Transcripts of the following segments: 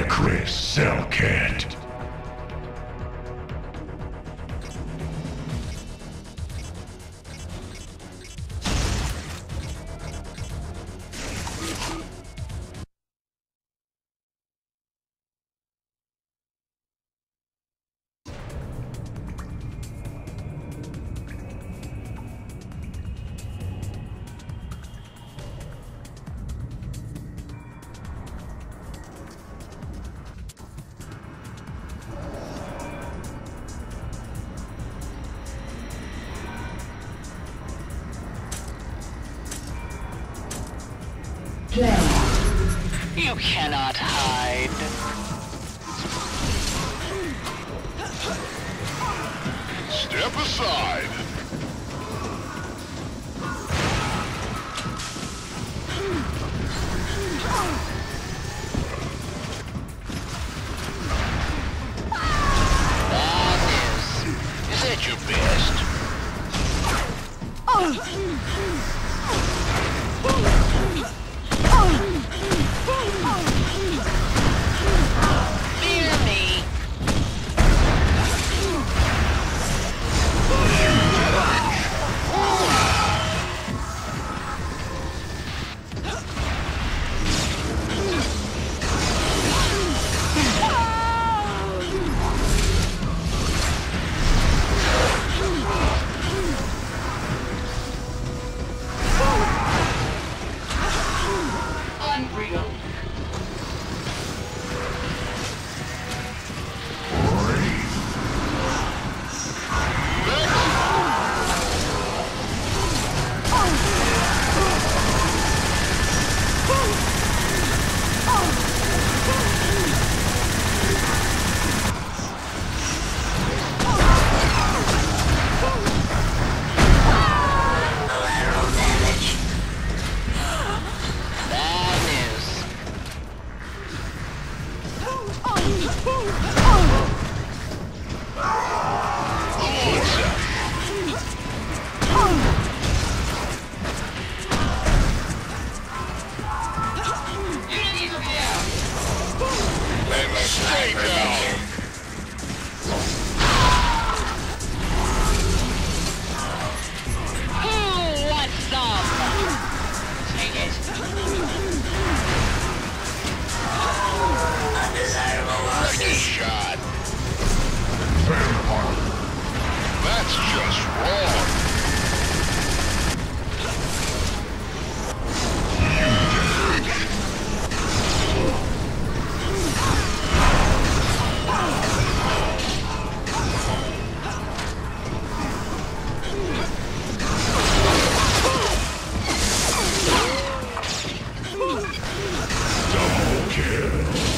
Necris Selket. Play. You cannot hide. Step aside. Kill.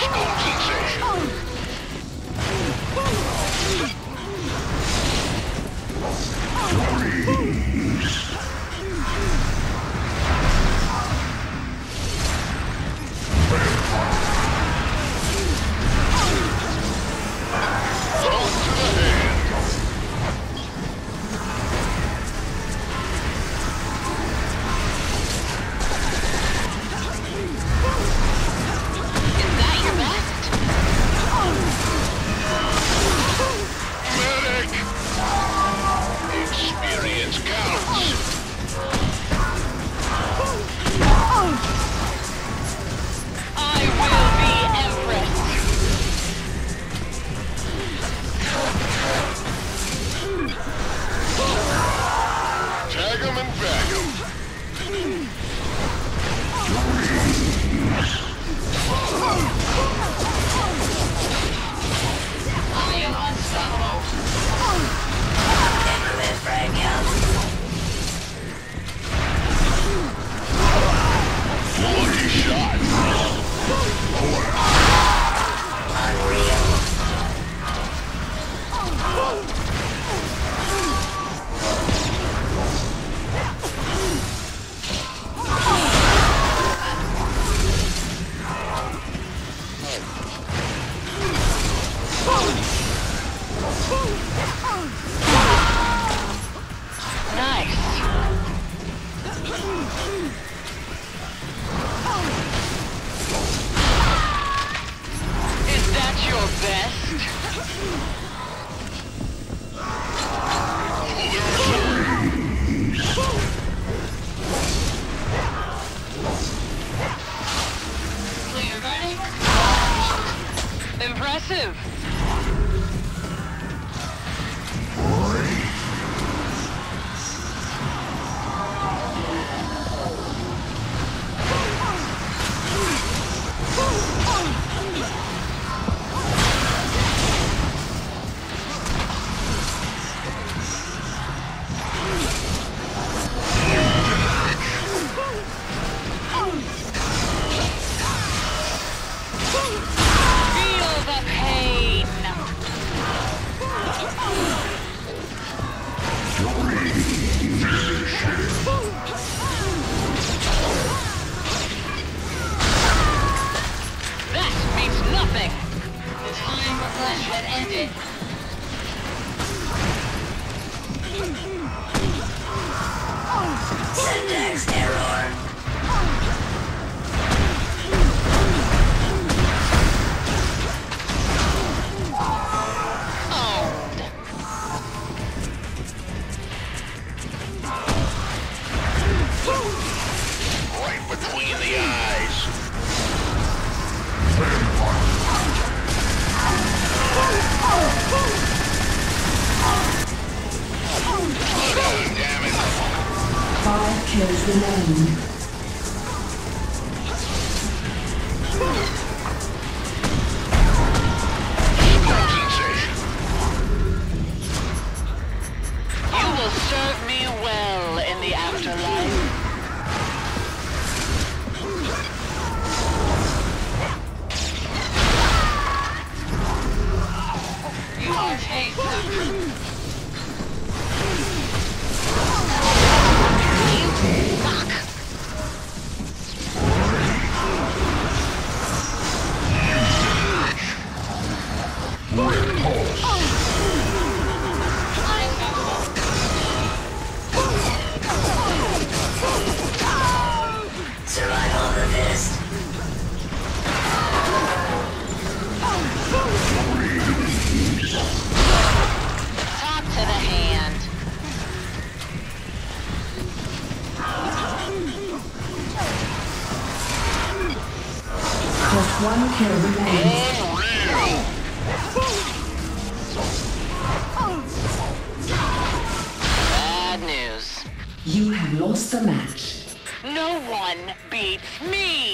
School for flesh had ended. Syntax error. Remain. Strong. You will serve me well in the afterlife. Lost the match. No one beats me.